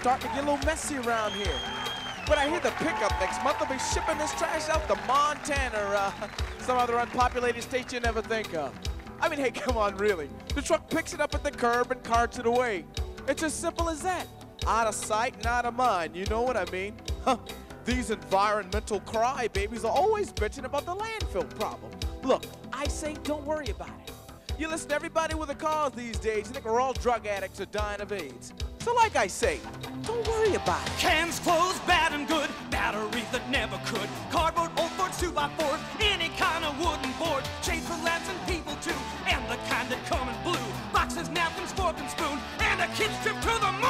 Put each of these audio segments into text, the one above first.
starting to get a little messy around here. But I hear the pickup next month will be shipping this trash out to Montana or uh, some other unpopulated state you never think of. I mean, hey, come on, really. The truck picks it up at the curb and carts it away. It's as simple as that. Out of sight and out of mind, you know what I mean? Huh. These environmental crybabies are always bitching about the landfill problem. Look, I say don't worry about it. You listen to everybody with a cause these days, you think we're all drug addicts or dying of AIDS. So like I say, don't worry about it. Cans closed, bad and good. Batteries that never could. Cardboard, old Ford, two by four. Any kind of wooden board. Chains for lads and people too. And the kind that come in blue. Boxes, napkins, fork and spoon. And a kid's trip to the moon.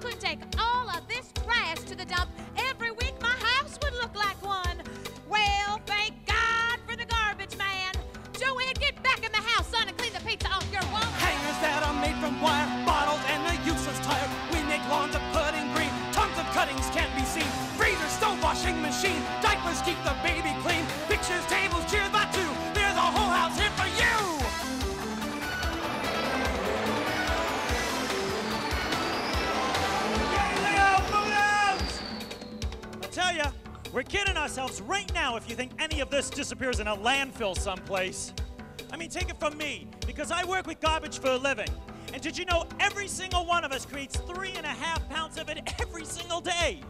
Kluntek you think any of this disappears in a landfill someplace. I mean, take it from me, because I work with garbage for a living. And did you know every single one of us creates three and a half pounds of it every single day?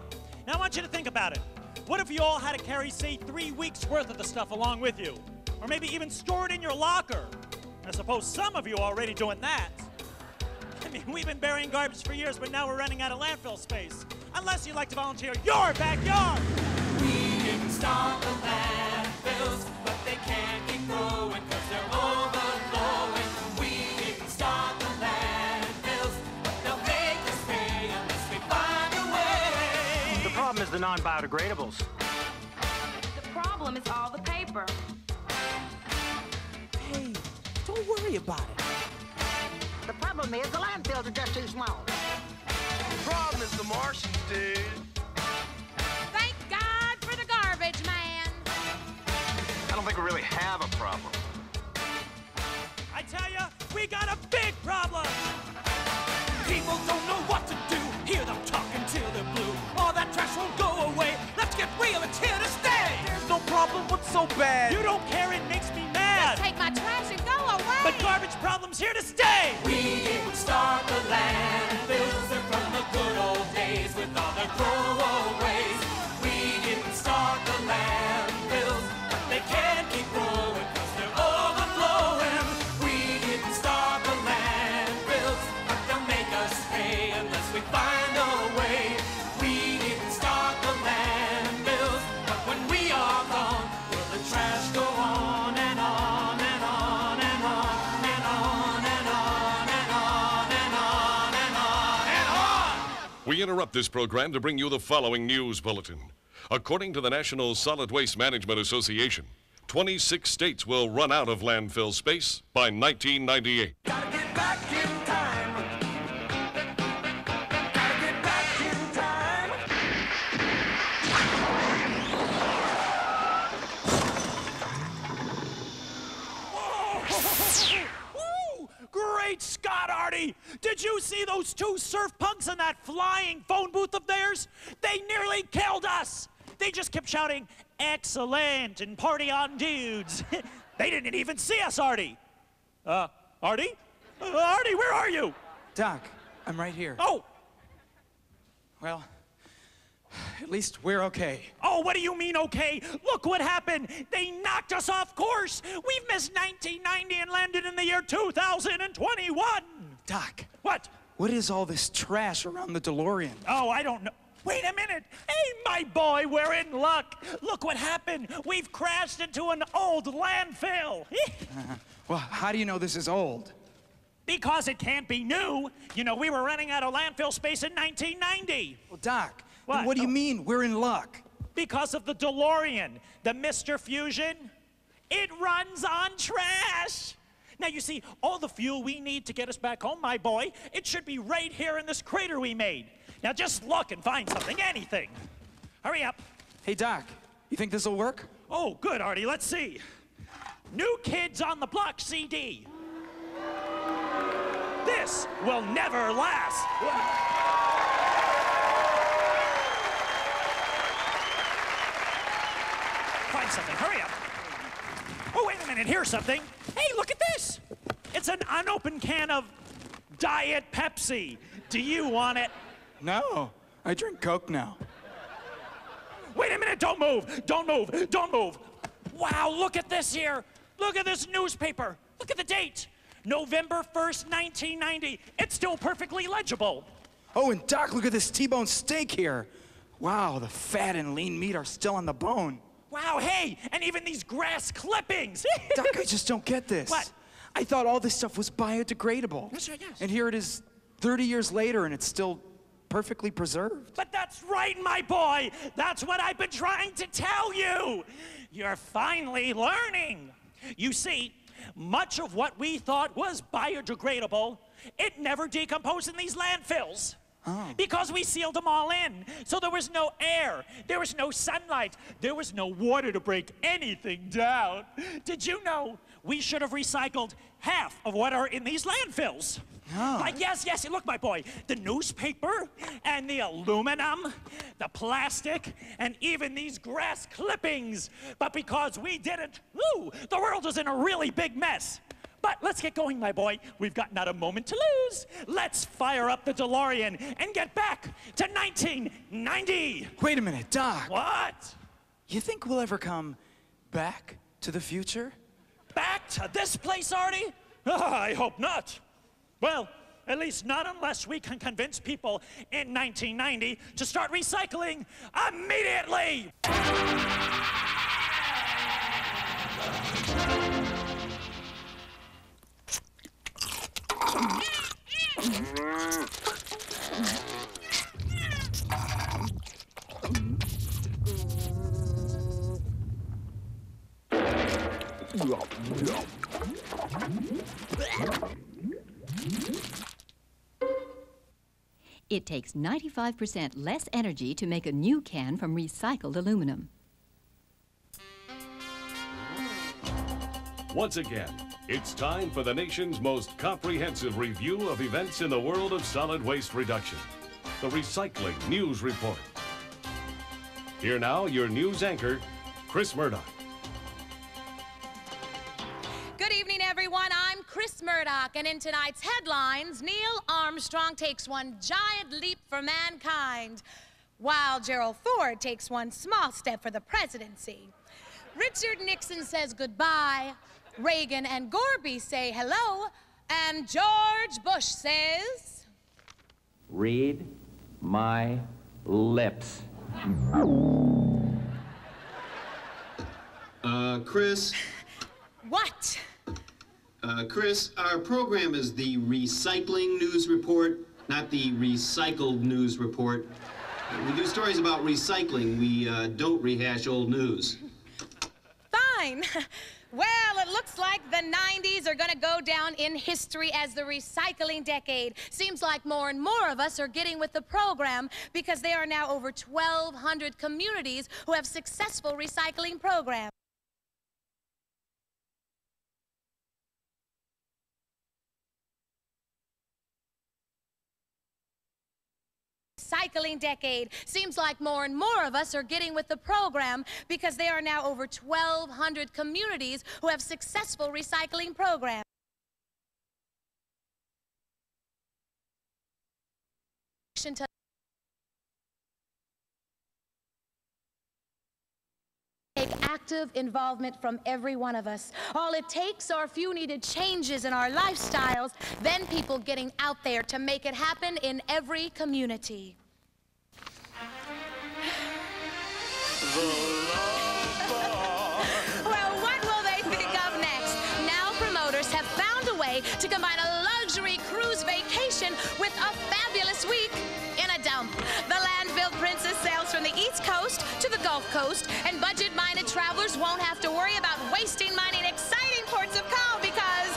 Now I want you to think about it. What if you all had to carry, say, three weeks worth of the stuff along with you? Or maybe even store it in your locker? I suppose some of you are already doing that. I mean, we've been burying garbage for years, but now we're running out of landfill space. Unless you'd like to volunteer your backyard. We didn't start the landfills, but they can't keep growing because they're overflowing. We didn't start the landfills, but they'll make us pay unless we find a way. The problem is the non-biodegradables. The problem is all the paper. Hey, don't worry about it. The problem is the landfills are just too small. The problem is the Martians, dude. Think we really have a problem. I tell you, we got a big problem. People don't know what to do. Hear them talking till they're blue. All that trash won't go away. Let's get real, it's here to stay. There's no problem. What's so bad? You don't care, it makes me Just mad. take my trash and go away. But garbage problem's here to stay. We didn't start the landfills. They're from the good old days with all their throwaways. Interrupt this program to bring you the following news bulletin. According to the National Solid Waste Management Association, 26 states will run out of landfill space by 1998. Did you see those two surf punks in that flying phone booth of theirs? They nearly killed us! They just kept shouting, excellent, and party on dudes. they didn't even see us, Artie. Uh, Artie? Uh, Artie, where are you? Doc, I'm right here. Oh, Well, at least we're okay. oh, what do you mean, okay? Look what happened. They knocked us off course. We've missed 1990 and landed in the year 2021. Doc, What? what is all this trash around the DeLorean? Oh, I don't know. Wait a minute. Hey, my boy, we're in luck. Look what happened. We've crashed into an old landfill. Uh-huh. Well, how do you know this is old? because it can't be new. You know, we were running out of landfill space in 1990. Well, Doc, What? what do you Oh. mean we're in luck? Because of the DeLorean, the Mr. Fusion, it runs on trash. Now, you see, all the fuel we need to get us back home, my boy, it should be right here in this crater we made. Now, just look and find something, anything. Hurry up. Hey, Doc, you think this will work? Oh, good, Artie. Let's see. New Kids on the Block CD. This will never last. Find something. Hurry up. Oh, wait a minute. Here's something. Hey, look at this. It's an unopened can of Diet Pepsi. Do you want it? No, I drink Coke now. Wait a minute, don't move, don't move, don't move. Wow, look at this here. Look at this newspaper. Look at the date. November 1st, 1990. It's still perfectly legible. Oh, and Doc, look at this T-bone steak here. Wow, the fat and lean meat are still on the bone. Wow, hey, and even these grass clippings. Doc, I just don't get this. What? I thought all this stuff was biodegradable. That's right, yes. And here it is 30 years later and it's still perfectly preserved. But that's right, my boy. That's what I've been trying to tell you. You're finally learning. You see, much of what we thought was biodegradable, it never decomposed in these landfills. Oh. Because we sealed them all in. So there was no air, there was no sunlight, there was no water to break anything down. Did you know we should have recycled half of what are in these landfills? Oh. Like, yes, yes, look, my boy, the newspaper and the aluminum, the plastic, and even these grass clippings. But because we didn't, the world is in a really big mess. But let's get going, my boy. We've got not a moment to lose. Let's fire up the DeLorean and get back to 1990. Wait a minute, Doc. What? You think we'll ever come back to the future? Back to this place, Artie? Ah, I hope not. Well, at least not unless we can convince people in 1990 to start recycling immediately. Takes 95% less energy to make a new can from recycled aluminum. Once again, it's time for the nation's most comprehensive review of events in the world of solid waste reduction the Recycling News Report. Here now, your news anchor, Chris Murdoch. Murdoch, and in tonight's headlines, Neil Armstrong takes one giant leap for mankind, while Gerald Ford takes one small step for the presidency. Richard Nixon says goodbye, Reagan and Gorby say hello, and George Bush says. Read my lips. Uh, Chris, What? Uh, Chris, our program is the Recycling News Report, not the Recycled News Report. Uh, we do stories about recycling. We uh, don't rehash old news. Fine. Well, it looks like the 90s are going to go down in history as the recycling decade. Seems like more and more of us are getting with the program because there are now over 1,200 communities who have successful recycling programs. Recycling decade. Seems like more and more of us are getting with the program because there are now over 1,200 communities who have successful recycling programs. active involvement from every one of us. All it takes are a few needed changes in our lifestyles, then people getting out there to make it happen in every community. well, what will they think of next? Now promoters have found a way to combine a luxury cruise vacation with a fabulous week from the East Coast to the Gulf Coast, and budget-minded travelers won't have to worry about wasting money in exciting ports of call because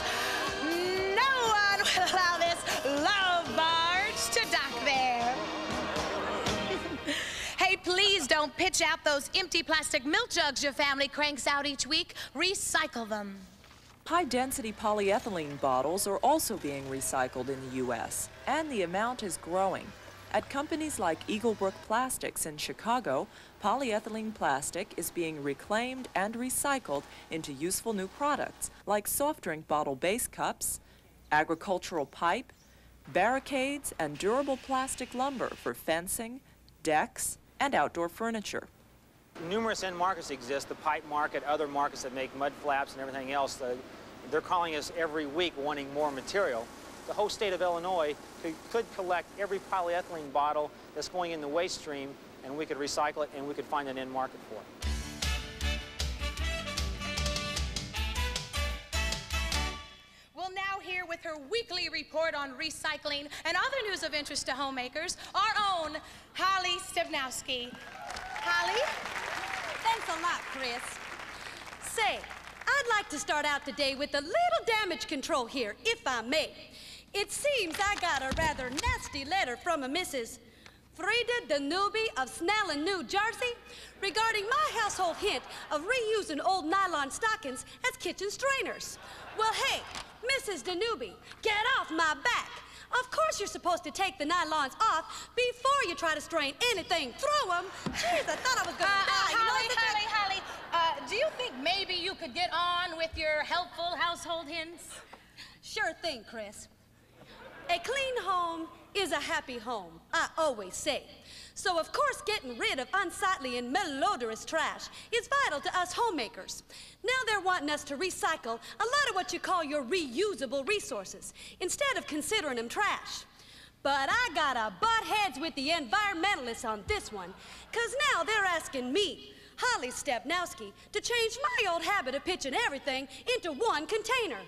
no one will allow this love barge to dock there. hey, please don't pitch out those empty plastic milk jugs your family cranks out each week. Recycle them. High-density polyethylene bottles are also being recycled in the U.S., and the amount is growing. At companies like Eaglebrook Plastics in Chicago, polyethylene plastic is being reclaimed and recycled into useful new products like soft drink bottle base cups, agricultural pipe, barricades, and durable plastic lumber for fencing, decks, and outdoor furniture. Numerous end markets exist, the pipe market, other markets that make mud flaps and everything else. Uh, they're calling us every week wanting more material. The whole state of Illinois could, could collect every polyethylene bottle that's going in the waste stream and we could recycle it and we could find an end market for it. We'll now hear with her weekly report on recycling and other news of interest to homemakers, our own Holly Stevnowski. Holly? Thanks a lot, Chris. Say, I'd like to start out today with a little damage control here, if I may. It seems I got a rather nasty letter from a Mrs. Frida Danube of Snellen, New Jersey, regarding my household hint of reusing old nylon stockings as kitchen strainers. Well, hey, Mrs. Danube, get off my back. Of course you're supposed to take the nylons off before you try to strain anything through them. Jeez, I thought I was gonna Uh, die. You know, Holly, it's a- Holly, Holly, uh, do you think maybe you could get on with your helpful household hints? Sure thing, Chris. A clean home is a happy home, I always say. So, of course, getting rid of unsightly and malodorous trash is vital to us homemakers. Now they're wanting us to recycle a lot of what you call your reusable resources instead of considering them trash. But I gotta butt heads with the environmentalists on this one, because now they're asking me, Holly Stepnowski, to change my old habit of pitching everything into one container.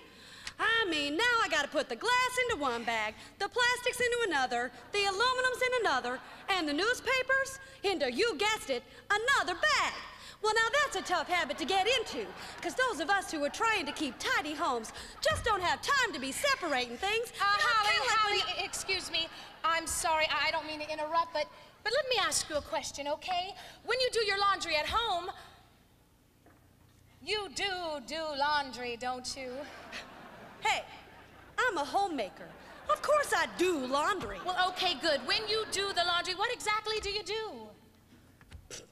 I mean, now I gotta put the glass into one bag, the plastics into another, the aluminums in another, and the newspapers into, you guessed it, another bag. Well, now that's a tough habit to get into, because those of us who are trying to keep tidy homes just don't have time to be separating things. Uh, Holly, like when Holly, excuse me. I'm sorry, I I don't mean to interrupt, but, but let me ask you a question, okay? When you do your laundry at home, you do do laundry, don't you? Hey, I'm a homemaker. Of course I do laundry. Well, okay, good. When you do the laundry, what exactly do you do?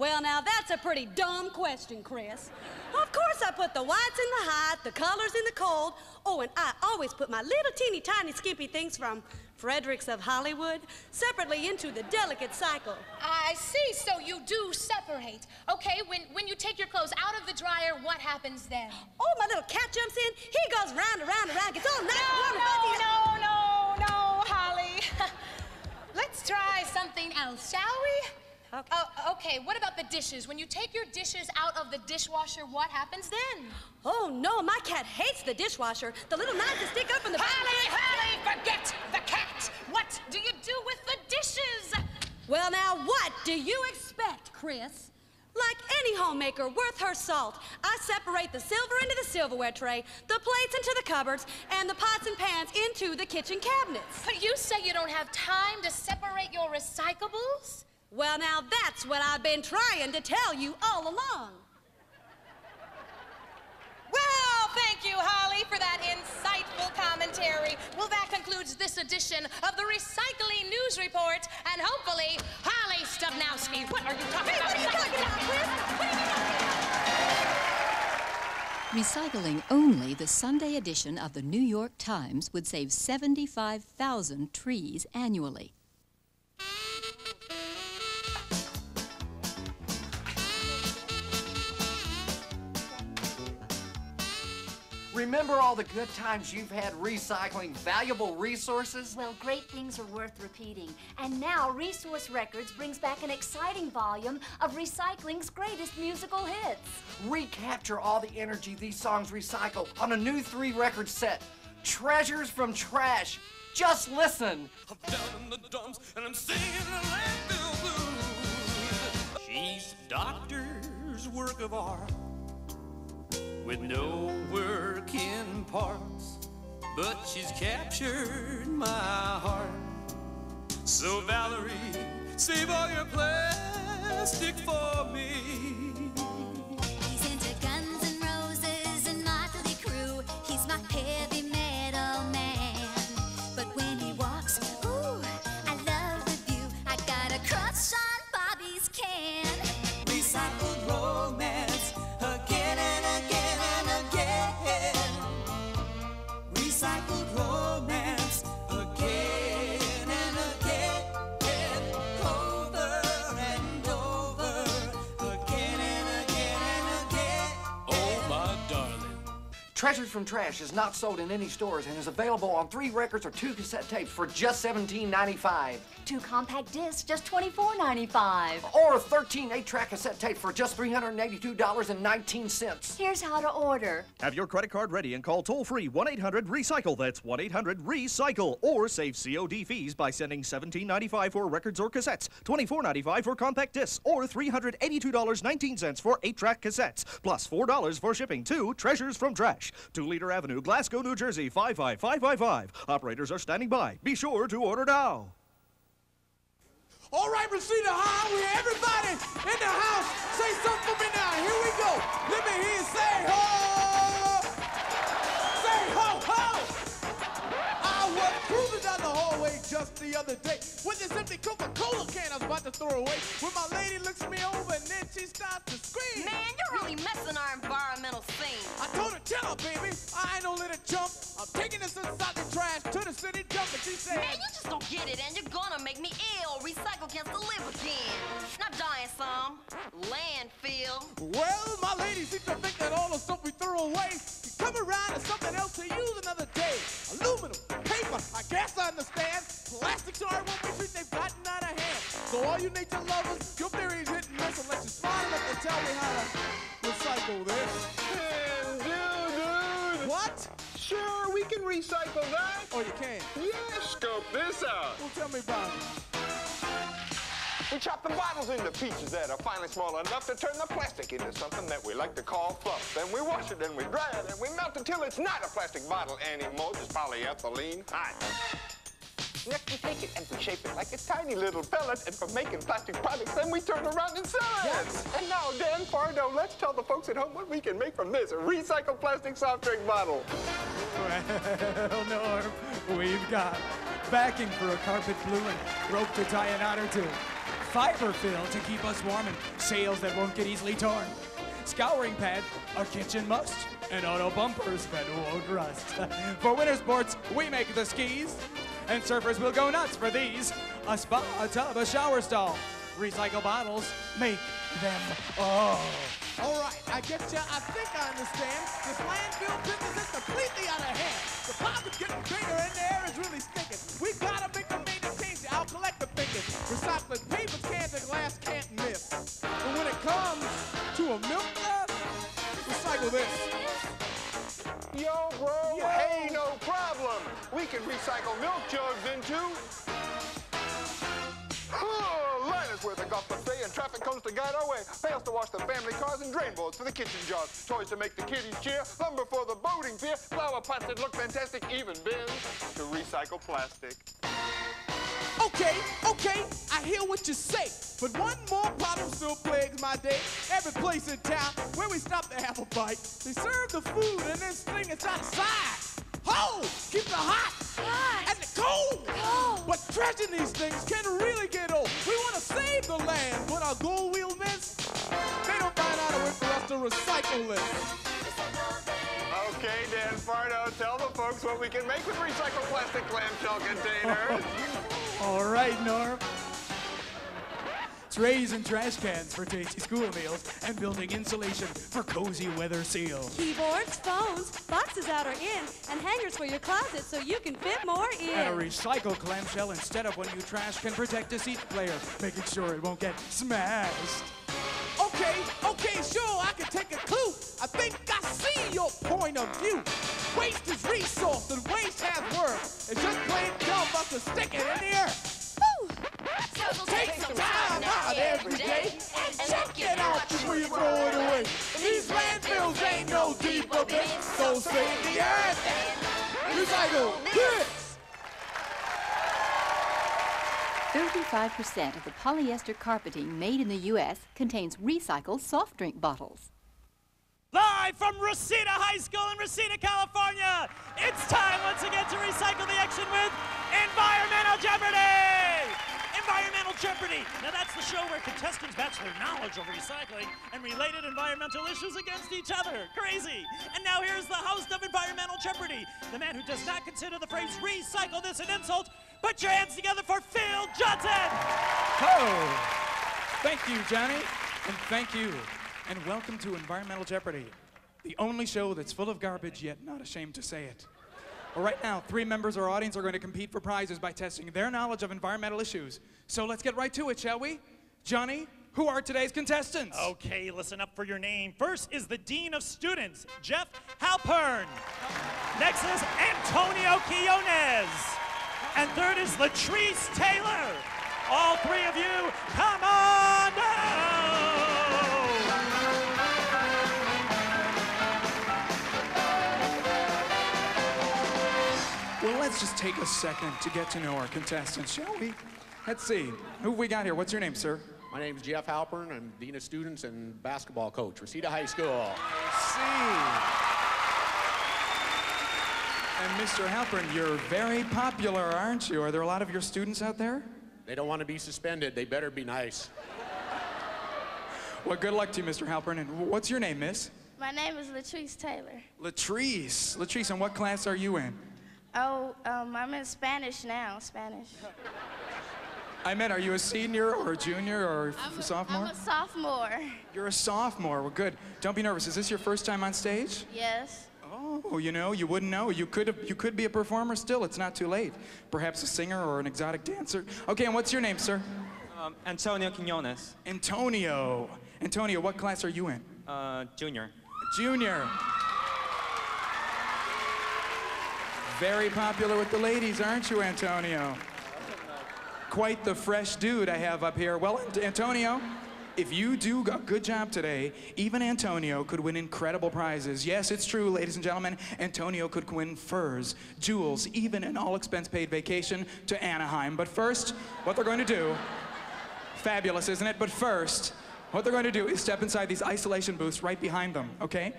Well, now that's a pretty dumb question, Chris. Of course I put the whites in the hot, the colors in the cold. Oh, and I always put my little teeny tiny skimpy things from Fredericks of Hollywood separately into the delicate cycle. I see, so you do separate. Okay, when, when you take your clothes out of the dryer, what happens then? Oh, my little cat jumps in. He goes round and round and round, gets all nice and No, warm and no, no, no, no, Holly. Let's try something else, shall we? Okay. Oh, okay, what about the dishes? When you take your dishes out of the dishwasher, what happens then? Oh, no, my cat hates the dishwasher. The little knives that stick up in the Holly, Holly, forget the cat! What do you do with the dishes? Well, now, what do you expect, Chris? Like any homemaker worth her salt, I separate the silver into the silverware tray, the plates into the cupboards, and the pots and pans into the kitchen cabinets. But you say you don't have time to separate your recyclables? Well, now, that's what I've been trying to tell you all along. Well, thank you, Holly, for that insightful commentary. Well, that concludes this edition of the Recycling News Report, and hopefully, Holly Stubnowski. What are you talking about? What are you talking about, Chris? Recycling only the Sunday edition of the New York Times would save 75,000 trees annually. Remember all the good times you've had recycling valuable resources? Well, great things are worth repeating. And now Resource Records brings back an exciting volume of recycling's greatest musical hits. Recapture all the energy these songs recycle on a new three record set. Treasures from Trash. Just listen. Down in the dumps, and I'm singing the landfill blues. She's doctor's work of art with no working parts, but she's captured my heart. So Valerie, save all your plastic for me. Treasures from Trash is not sold in any stores and is available on three records or two cassette tapes for just $17.95. Two compact discs, just $24.95. Or a 13 eight-track cassette tape for just $382.19. Here's how to order. Have your credit card ready and call toll free 1 800 Recycle. That's 1 800 Recycle. Or save COD fees by sending $17.95 for records or cassettes, $24.95 for compact discs, or $382.19 for 8 track cassettes, plus $4 for shipping to Treasures from Trash, 2 Leader Avenue, Glasgow, New Jersey 55555. Operators are standing by. Be sure to order now. All right, Reseda Highway, everybody in the house, say something for me now. Here we go. Let me hear you say ho. Hallway just the other day with this empty Coca-Cola can I was about to throw away. When my lady looks me over and then she starts to scream. Man, you're really messing our environmental scene. I told her, tell her, baby, I ain't no little chump. I'm taking this inside the trash to the city dump. And she said, Man, you just don't get it, and you're gonna make me ill. Recycle can't live again. Not dying some. Landfill. Well, my lady seems to think that all the stuff we throw away can come around as something else to use another day. Aluminum, paper, I guess I understand. Plastics are one way street, they've gotten out of hand. So all you nature lovers, your theory is hit and miss unless you're smart enough to tell me how to recycle this. dude. What? Sure, we can recycle that. Oh, you can? Yeah, scope this out. Well, tell me about it. We chop the bottles into pieces that are finally small enough to turn the plastic into something that we like to call fluff. Then we wash it and we dry it and we melt it till it's not a plastic bottle anymore, just polyethylene hot. Next we take it and we shape it like a tiny little pellet, and for making plastic products, then we turn around and sell it. Yes. And now, Dan Fardo, let's tell the folks at home what we can make from this recycled plastic soft drink bottle. Well, Norm, we've got backing for a carpet glue and rope to tie a knot or two. Fiber fill to keep us warm and sails that won't get easily torn. Scouring pad, a kitchen must, and auto bumpers that won't rust. for winter sports, we make the skis, and surfers will go nuts for these. A spa, a tub, a shower stall. Recycle bottles, make them all. All right, I get ya. I think I understand. This landfill business is completely out of hand. The is getting bigger and the air is really stinking. We gotta make a major change. I'll collect the thinking. Recycling paper, cans, and glass can't miss. But when it comes to a milk jug, recycle this. Yo, bro, hey, no problem. We can recycle milk jugs into... Oh, liners where the golf buffet and traffic cones to guide our way. Pails to wash the family cars and drain boards for the kitchen jars. Toys to make the kiddies cheer. Lumber for the boating pier. Flower pots that look fantastic. Even bins to recycle plastic. Okay, okay, I hear what you say. But one more problem still plagues my day. Every place in town where we stop to have a bite, they serve the food and then sling it outside. Ho! Keep the hot, hot. and the cold. cold. But trashing these things can really get old. We want to save the land, but our goal we'll miss. They don't find out a way for us to recycle this. Okay, Dan Fardo, tell the folks what we can make with recycled plastic clamshell containers. All right, Norm. trays and trash cans for tasty school meals, and building insulation for cozy weather seal. Keyboards, phones, boxes out or in, and hangers for your closet so you can fit more in. And a recycled clamshell instead of one you trash can protect a seat player, making sure it won't get smashed. Okay, okay, sure, I can your point of view. Waste is resource and waste has worth. It's just plain dumb but to stick it in the earth. Take some time out every day and check it out before you throw it away. These landfills ain't no deep abyss, so save the earth and recycle this. 35% of the polyester carpeting made in the U.S. contains recycled soft drink bottles. Live from Reseda High School in Reseda, California, it's time once again to recycle the action with Environmental Jeopardy! Environmental Jeopardy! Now that's the show where contestants match their knowledge of recycling and related environmental issues against each other. Crazy! And now here's the host of Environmental Jeopardy, the man who does not consider the phrase recycle this an insult. Put your hands together for Phil Johnson! Oh! Thank you, Johnny. And thank you. And welcome to Environmental Jeopardy, the only show that's full of garbage yet not ashamed to say it. Well, right now, three members of our audience are going to compete for prizes by testing their knowledge of environmental issues. So let's get right to it, shall we? Johnny, who are today's contestants? Okay, listen up for your name. First is the Dean of Students, Jeff Halpern. Next is Antonio Quinones. And third is Latrice Taylor. All three of you, come on down! Let's just take a second to get to know our contestants, shall we? Let's see. Who we got here? What's your name, sir? My name is Jeff Halpern. I'm Dean of Students and basketball coach, Reseda High School. See. And Mr. Halpern, you're very popular, aren't you? Are there a lot of your students out there? They don't want to be suspended. They better be nice. Well, good luck to you, Mr. Halpern. And what's your name, miss? My name is Latrice Taylor. Latrice. Latrice, and what class are you in? Oh, um, I'm in Spanish now, Spanish. I meant, are you a senior or a junior or I'm a a- sophomore? I'm a sophomore. You're a sophomore. Well, good. Don't be nervous. Is this your first time on stage? Yes. Oh, you know, you wouldn't know. You could you could be a performer still. It's not too late. Perhaps a singer or an exotic dancer. Okay, and what's your name, sir? Um, Antonio Quinones. Antonio. Antonio, what class are you in? Uh, junior. Junior. Very popular with the ladies, aren't you, Antonio? Quite the fresh dude I have up here. Well, Antonio, if you do a good job today, even Antonio could win incredible prizes. Yes, it's true, ladies and gentlemen. Antonio could win furs, jewels, even an all expense paid vacation to Anaheim. But first, what they're going to do Fabulous, isn't it? But first, what they're going to do is step inside these isolation booths right behind them, okay?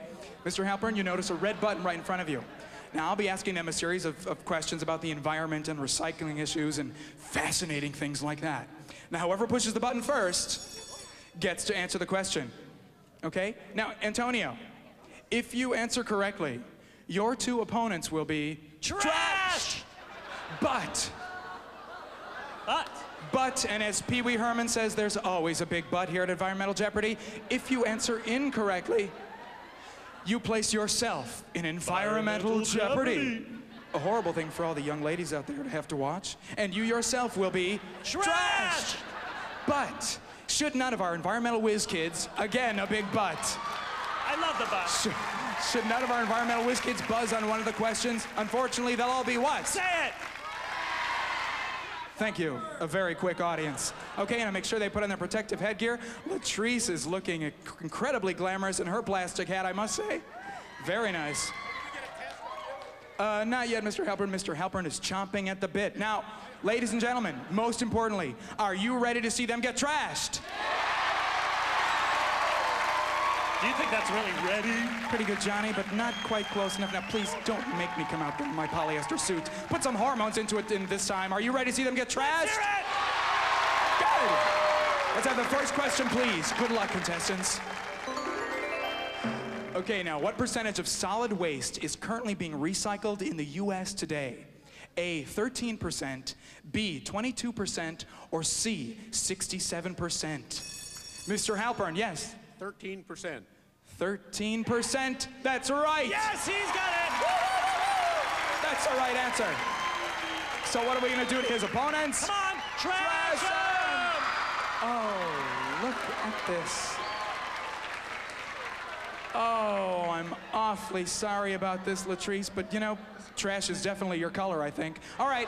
Mr. Halpern, you notice a red button right in front of you. Now, I'll be asking them a series of, of questions about the environment and recycling issues and fascinating things like that. Now, whoever pushes the button first gets to answer the question, okay? Now, Antonio, if you answer correctly, your two opponents will be Trash! But But But, and as Pee Wee Herman says, there's always a big but here at Environmental Jeopardy. If you answer incorrectly, you place yourself in environmental, Environmental jeopardy. jeopardy. A horrible thing for all the young ladies out there to have to watch. And you yourself will be Trash! But, should none of our environmental whiz kids, again, a big but, I love the but. Should, should none of our environmental whiz kids buzz on one of the questions, unfortunately, they'll all be what? Say it! Thank you. A very quick audience. Okay, and I make sure they put on their protective headgear, Latrice is looking incredibly glamorous in her plastic hat, I must say. Very nice. Uh, not yet, Mr. Halpern. Mr. Halpern is chomping at the bit. Now, ladies and gentlemen, most importantly, are you ready to see them get trashed? Do you think that's really ready? Pretty good, Johnny, but not quite close enough. Now, please don't make me come out there in my polyester suit. Put some hormones into it in this time. Are you ready to see them get trashed? Good. Let's have the first question, please. Good luck, contestants. Okay, now, what percentage of solid waste is currently being recycled in the U.S. today? A, 13%, B, 22%, or C, 67%? Mr. Halpern, yes. 13%. 13%. That's right. Yes, he's got it. That's the right answer. So what are we going to do to his opponents? Come on, trash him! Oh, look at this. Oh, I'm awfully sorry about this, Latrice, but you know, trash is definitely your color, I think. All right,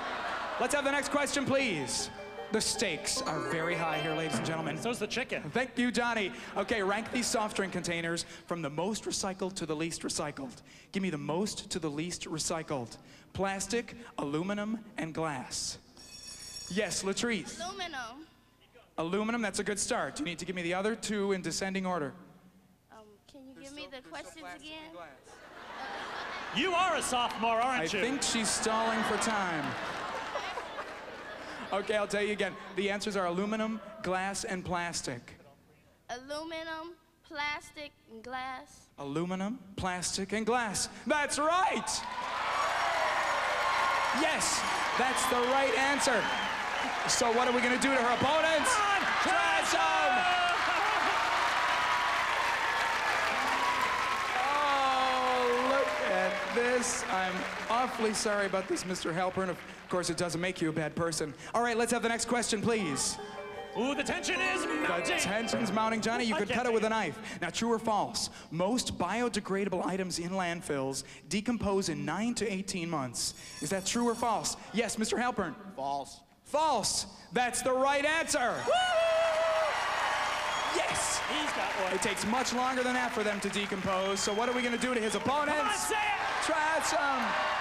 let's have the next question, please. The stakes are very high here, ladies and gentlemen. So's the chicken. Thank you, Johnny. Okay, rank these soft drink containers from the most recycled to the least recycled. Give me the most to the least recycled. Plastic, aluminum, and glass. Yes, Latrice. Aluminum. Aluminum, that's a good start. You need to give me the other two in descending order. Um, can you give me the questions again? You are a sophomore, aren't I you? I think she's stalling for time. Okay, I'll tell you again. The answers are aluminum, glass, and plastic. Aluminum, plastic, and glass. Aluminum, plastic, and glass. That's right! Yes, that's the right answer. So what are we gonna do to her opponents? Trash them! Oh, look at this. I'm awfully sorry about this, Mr. Halpern. Of course, it doesn't make you a bad person. All right, let's have the next question, please. Ooh, the tension is mounting. The mounting. tension's mounting, Johnny. You could cut it with a knife. Now, true or false? Most biodegradable items in landfills decompose in 9 to 18 months. Is that true or false? Yes, Mr. Halpern. False. False. That's the right answer. Yes. He's got one. It takes much longer than that for them to decompose. So what are we going to do to his opponents? Come on, say it. Trash them.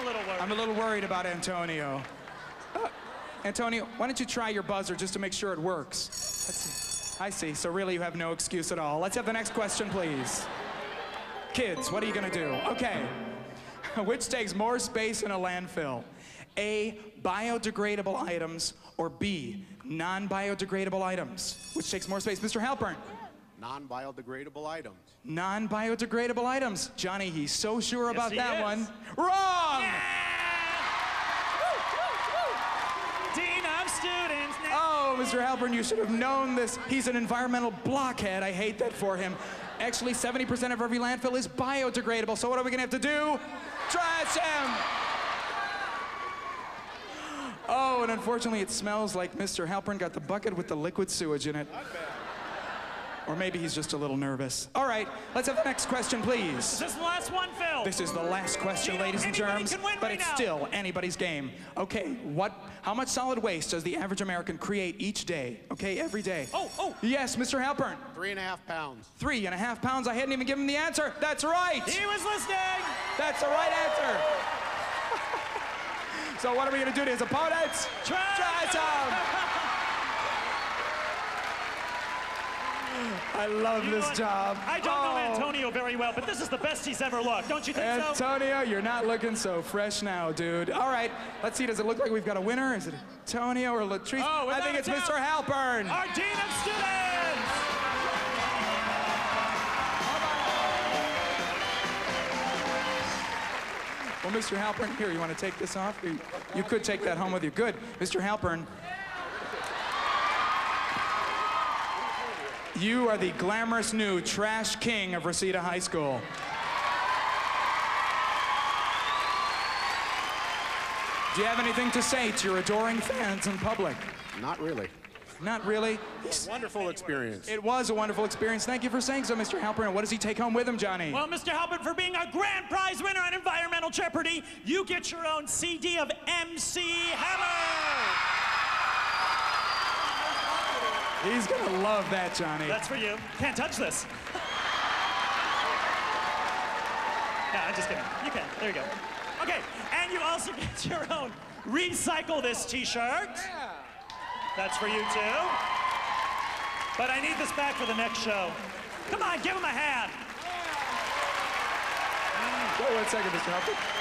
I'm a little worried. I'm a little worried about Antonio. Uh, Antonio, why don't you try your buzzer just to make sure it works? Let's see. I see. So really, you have no excuse at all. Let's have the next question, please. Kids, what are you going to do? Okay. Which takes more space in a landfill? A, biodegradable items, or B, non-biodegradable items? Which takes more space? Mr. Halpern. Non-biodegradable items. Non-biodegradable items. Johnny, he's so sure about he that is. one. Wrong! Dean of students. Oh, Mr. Halpern, you should have known this. He's an environmental blockhead. I hate that for him. Actually, 70% of every landfill is biodegradable. So what are we gonna have to do? Trash him! Oh, and unfortunately, it smells like Mr. Halpern got the bucket with the liquid sewage in it. Or maybe he's just a little nervous. All right, let's have the next question, please. This is this the last one, Phil? This is the last question, You know, ladies and germs, can win but right it's now. still anybody's game. Okay, what? How much solid waste does the average American create each day? Okay, every day. Oh, oh. Yes, Mr. Halpern. Three and a half pounds. Three and a half pounds. I hadn't even given him the answer. That's right. He was listening. That's the right answer. so what are we gonna do to his opponents? Trash Trash him. I love You this job. I don't know Oh. Antonio very well, but this is the best he's ever looked. Don't you think so? Antonio, you're not looking so fresh now, dude. All right, let's see. Does it look like we've got a winner? Is it Antonio or Latrice? Oh, I think it's doubt. Mr. Halpern. Our Dean of Students! Well, Mr. Halpern, here, you want to take this off? You, you could take that home with you. Good. Mr. Halpern, you are the glamorous new trash king of Reseda High School. Do you have anything to say to your adoring fans in public? Not really. Not really. Wonderful experience. It was a wonderful experience. Thank you for saying so, Mr. Halpern. And what does he take home with him, Johnny? Well, Mr. Halpern, for being a grand prize winner on Environmental Jeopardy, you get your own CD of MC Hammer. He's gonna love that, Johnny. That's for you. Can't touch this. no, I'm just kidding. You can. There you go. Okay, and you also get your own Recycle This t-shirt. That's for you too. But I need this back for the next show. Come on, give him a hand. Wait one second, Mr. Halpern.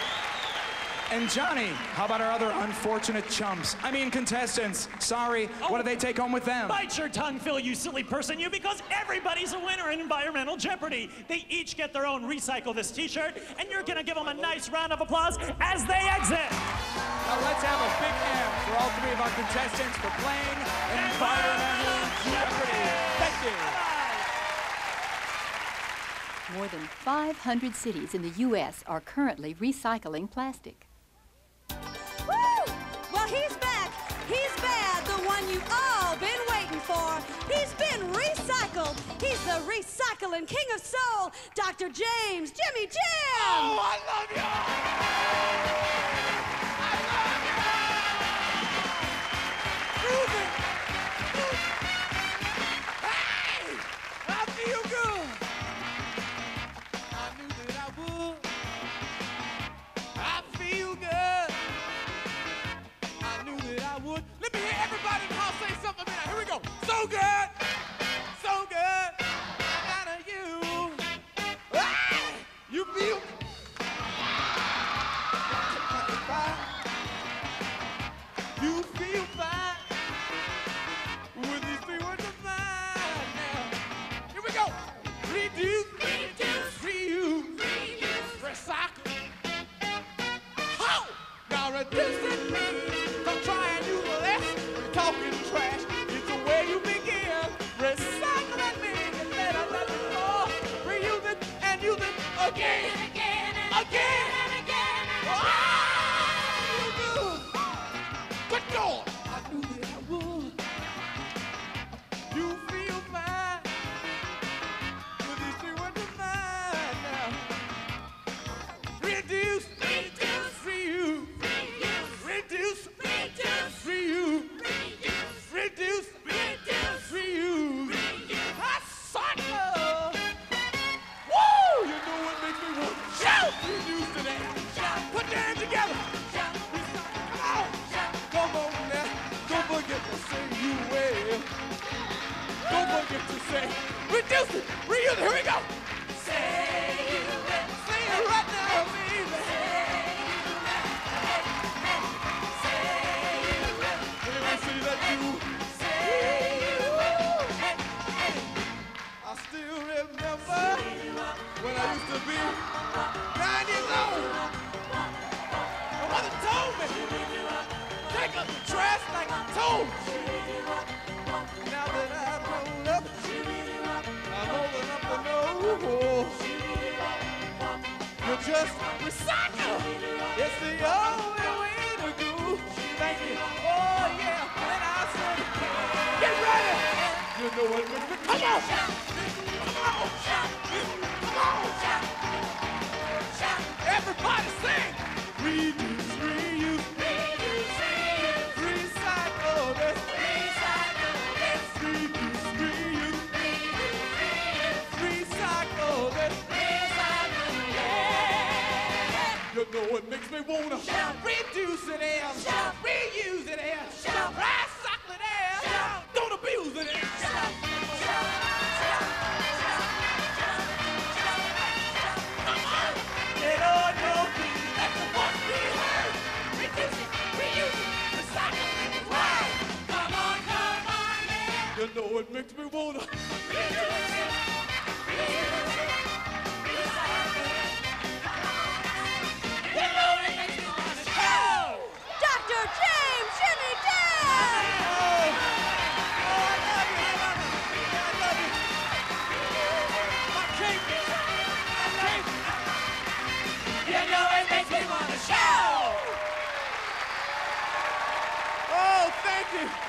And Johnny, how about our other unfortunate chumps? I mean, contestants. Sorry, what do they take home with them? Bite your tongue, Phil, you silly person, you, because everybody's a winner in Environmental Jeopardy. They each get their own Recycle This t-shirt, and you're gonna give them a nice round of applause as they exit. Now let's have a big hand for all three of our contestants for playing Environmental Jeopardy. Thank you. More than 500 cities in the U.S. are currently recycling plastic. Woo! Well, he's back. He's bad, the one you've all been waiting for. He's been recycled. He's the recycling king of soul, Dr. James Jimmy Jim. Oh, I love you. I it just recycle. It's the only way to do. Thank you. Oh yeah. And I said, get ready. You know what? Come on. Come on. Come on. Everybody sing. Reduce, reuse, reuse, know what makes me wanna reduce it and reuse it and recycle it and don't abuse it and Get on your feet. Let the voice be heard. Reduce reuse it, recycle it, right. Come on, come on, yeah. You know it makes me wanna thank you.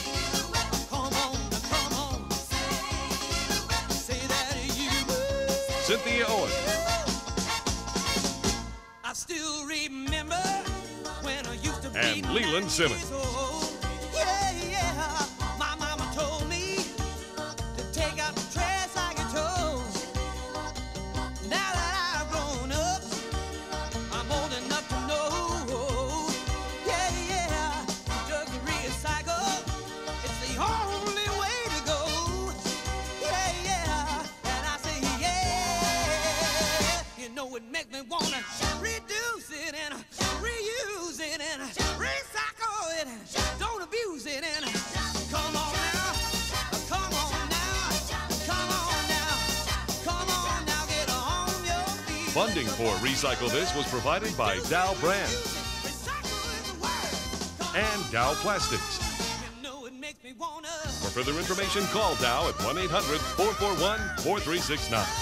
Leland Simmons. funding for Recycle This was provided by Dow Brand and Dow Plastics. For further information, call Dow at 1 800 441 4369.